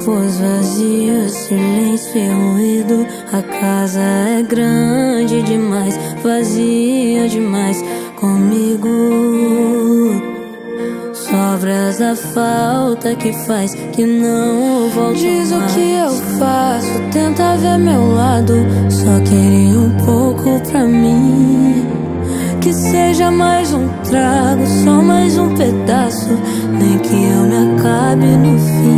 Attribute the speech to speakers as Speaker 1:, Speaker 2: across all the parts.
Speaker 1: Copos vazios, silêncio e ruído. A casa é grande demais, vazia demais comigo. Sobras da falta que faz que não volto
Speaker 2: Diz
Speaker 1: mais.
Speaker 2: o que eu faço, tenta ver meu lado.
Speaker 1: Só queria um pouco pra mim. Que seja mais um trago, só mais um pedaço. Nem que eu me acabe no fim.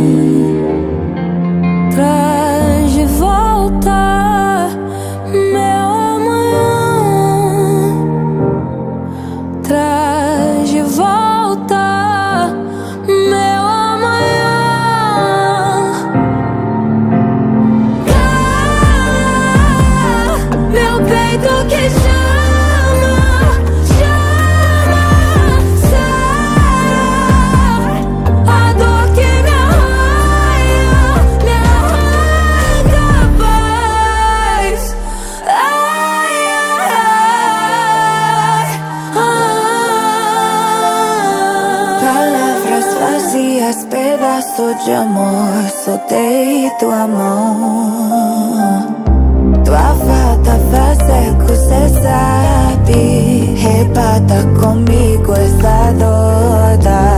Speaker 1: Volta meu amanhã. Ah, meu peito que
Speaker 2: vazias, pedaço de amor, soltei tua mão. Tua falta faz eco, cê sabe. Rebata comigo essa dor da.